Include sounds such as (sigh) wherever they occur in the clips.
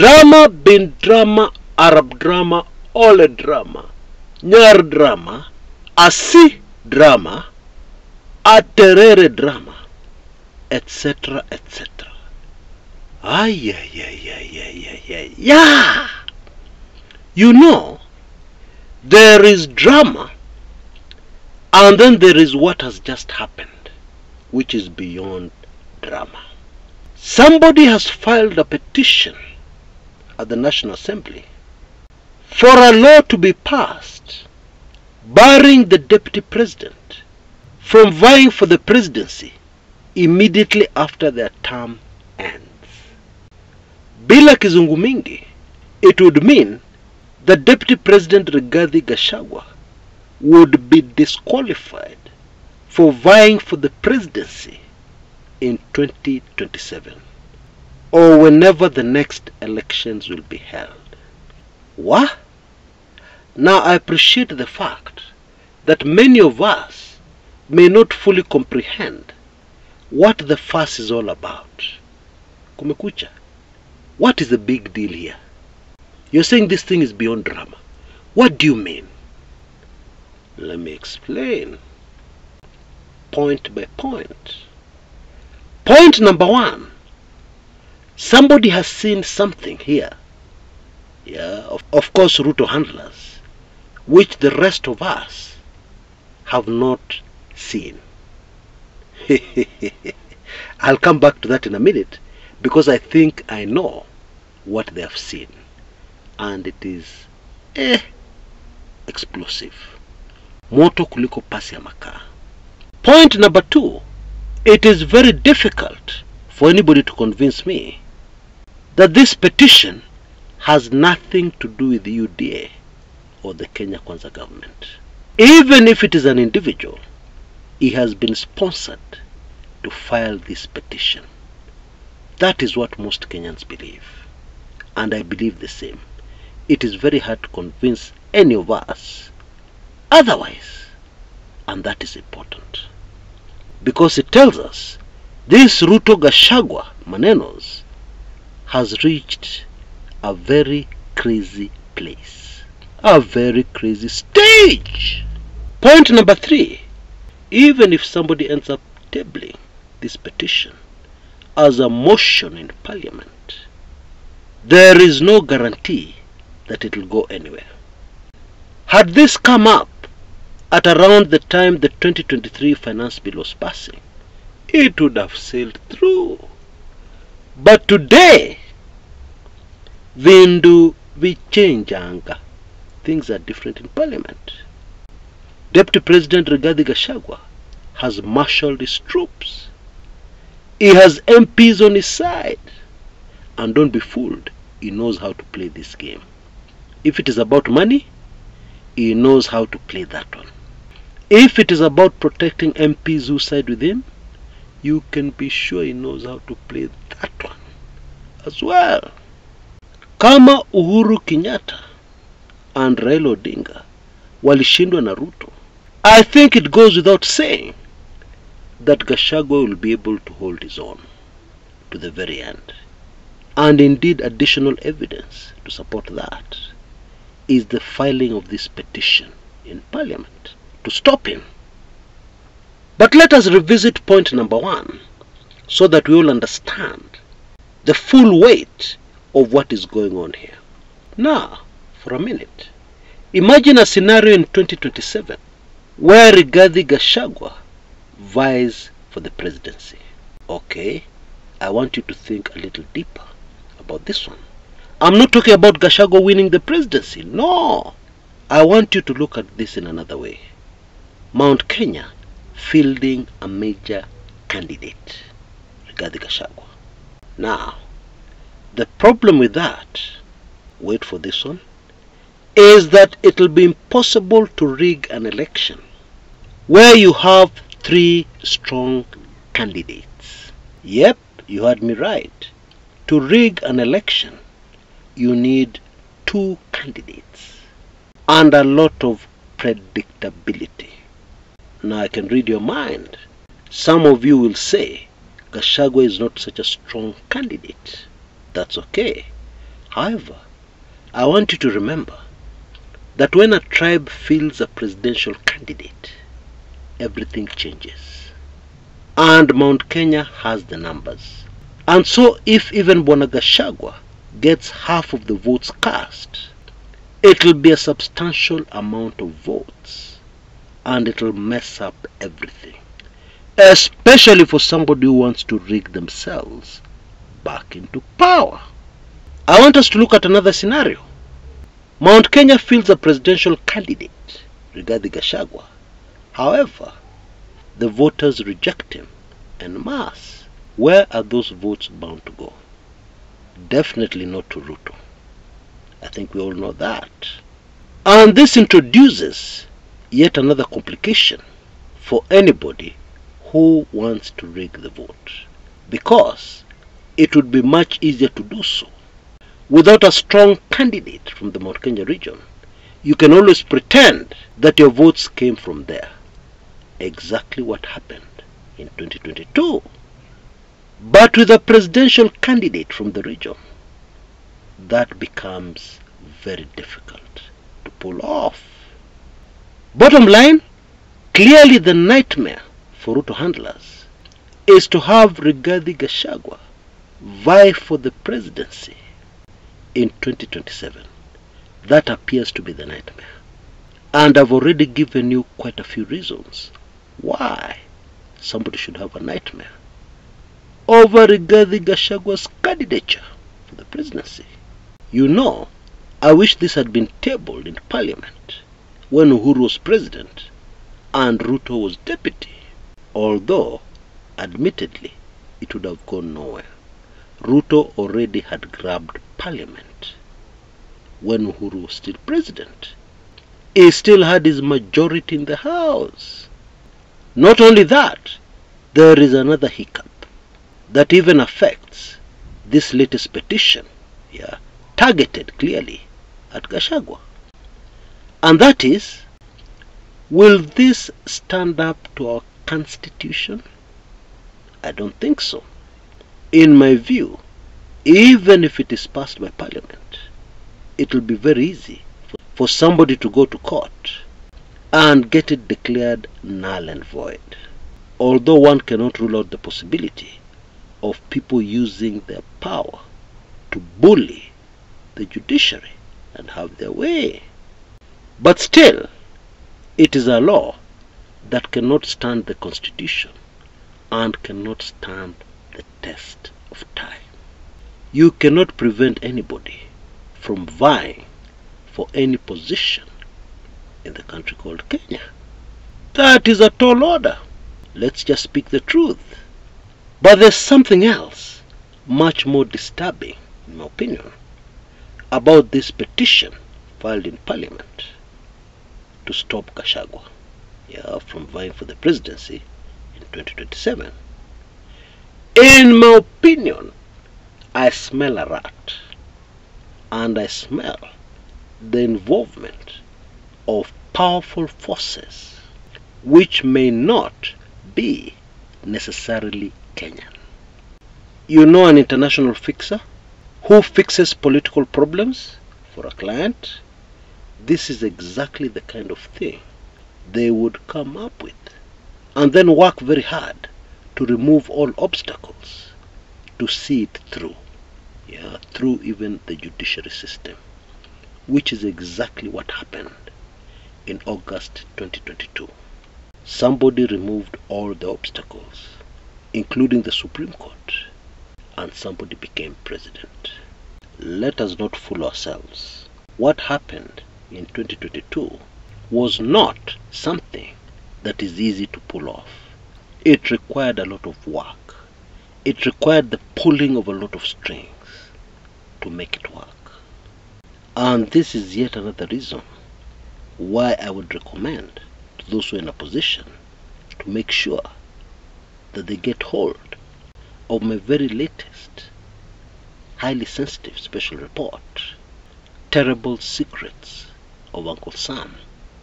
Drama bin drama, Arab drama, Ole drama, Nyar drama, Asi drama, Aterere drama, etc. etc. Yeah. You know, there is drama, and then there is what has just happened, which is beyond drama. Somebody has filed a petition at the National Assembly for a law to be passed barring the deputy president from vying for the presidency immediately after their term ends. Bila kizungu mingi, it would mean that Deputy President Rigathi Gachagua would be disqualified for vying for the presidency in 2027 or whenever the next elections will be held. What? Now I appreciate the fact that many of us may not fully comprehend what the fuss is all about. Kumekucha. What is the big deal here? You're saying this thing is beyond drama. What do you mean? Let me explain. Point by point. Point number one. Somebody has seen something here. Yeah, of, of course, Ruto handlers, which the rest of us have not seen. (laughs) I'll come back to that in a minute because I think I know what they have seen. And it is eh, explosive. Moto kuliko pasi ya makaa. Point number two. It is very difficult for anybody to convince me that this petition has nothing to do with the UDA or the Kenya Kwanza government. Even if it is an individual, he has been sponsored to file this petition. That is what most Kenyans believe. And I believe the same. It is very hard to convince any of us otherwise. And that is important. Because it tells us this Ruto Gachagua Manenos has reached a very crazy place. A very crazy stage. Point number three. Even if somebody ends up tabling this petition as a motion in parliament, there is no guarantee that it will go anywhere. Had this come up at around the time the 2023 finance bill was passing, it would have sailed through. But today, vindu vichenjanga. Things are different in parliament. Deputy President Rigathi gashagwa has marshaled his troops. He has MPs on his side. And don't be fooled, he knows how to play this game. If it is about money, he knows how to play that one. If it is about protecting MPs who side with him, you can be sure he knows how to play that one as well. Kama Uhuru Kenyatta and Raila Odinga walishindwa na Ruto, I think it goes without saying that Gachagua will be able to hold his own to the very end. And indeed, additional evidence to support that is the filing of this petition in Parliament to stop him. But let us revisit point number one so that we all understand the full weight of what is going on here. Now, for a minute, imagine a scenario in 2027 where Rigathi Gachagua vies for the presidency. Okay, I want you to think a little deeper about this one. I'm not talking about Gachagua winning the presidency. No. I want you to look at this in another way. Mount Kenya fielding a major candidate, Rigathi Gachagua. Now, the problem with that, wait for this one, is that it will be impossible to rig an election where you have three strong candidates. Yep, you heard me right. To rig an election, you need two candidates and a lot of predictability. Now I can read your mind. Some of you will say Gashagwa is not such a strong candidate. That's okay. However, I want you to remember that when a tribe fields a presidential candidate, everything changes. And Mount Kenya has the numbers. And so if even Bonagashagwa gets half of the votes cast, it'll be a substantial amount of votes and it'll mess up everything. Especially for somebody who wants to rig themselves back into power. I want us to look at another scenario. Mount Kenya fields a presidential candidate, Rigathi Gachagua. However, the voters reject him en masse. Where are those votes bound to go? Definitely not to Ruto. I think we all know that. And this introduces yet another complication for anybody who wants to rig the vote. Because it would be much easier to do so. Without a strong candidate from the Mount Kenya region, you can always pretend that your votes came from there. Exactly what happened in 2022. But with a presidential candidate from the region, that becomes very difficult to pull off. Bottom line, clearly the nightmare for Ruto handlers is to have Rigathi Gachagua vie for the presidency in 2027. That appears to be the nightmare. And I've already given you quite a few reasons why somebody should have a nightmare over Rigathi Gachagua's candidature for the presidency. You know, I wish this had been tabled in parliament when Uhuru was president and Ruto was deputy. Although, admittedly, it would have gone nowhere. Ruto already had grabbed parliament when Uhuru was still president. He still had his majority in the house. Not only that, there is another hiccup that even affects this latest petition, yeah, targeted clearly at Gachagua. And that is, will this stand up to our constitution? I don't think so. In my view, even if it is passed by parliament, it will be very easy for, somebody to go to court and get it declared null and void. Although one cannot rule out the possibility of people using their power to bully the judiciary and have their way. But still, it is a law that cannot stand the constitution and cannot stand the test of time. You cannot prevent anybody from vying for any position in the country called Kenya. That is a tall order. Let's just speak the truth. But there's something else much more disturbing, in my opinion, about this petition filed in Parliament to stop Gachagua yeah, from vying for the presidency in 2027. In my opinion, I smell a rat and I smell the involvement of powerful forces which may not be necessarily Kenyan. You know an international fixer who fixes political problems for a client? This is exactly the kind of thing they would come up with. And then work very hard to remove all obstacles to see it through. Yeah through even the judiciary system which is exactly what happened in August 2022 somebody removed all the obstacles including the Supreme Court and somebody became president. Let us not fool ourselves. What happened in 2022 was not something that is easy to pull off. It required a lot of work. It required the pulling of a lot of strings to make it work. And this is yet another reason why I would recommend to those who are in a position to make sure that they get hold of my very latest, highly sensitive special report, Terrible Secrets of Uncle Sam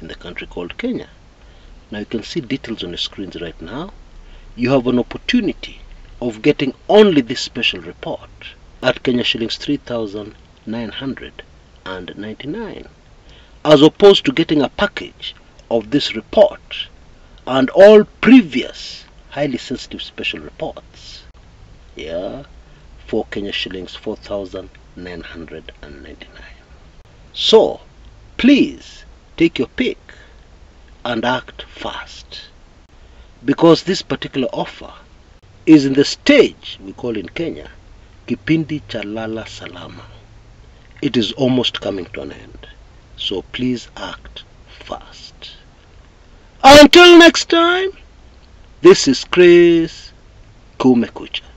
in the country called Kenya. Now you can see details on your screens right now. You have an opportunity of getting only this special report at Kenya shillings 3,999 as opposed to getting a package of this report and all previous highly sensitive special reports. Yeah, for Kenya shillings 4,999. So, please take your pick and act fast because this particular offer is in the stage we call in Kenya kipindi cha lala salama. It is almost coming to an end. So please act fast. Until next time, this is Chris Kumekucha.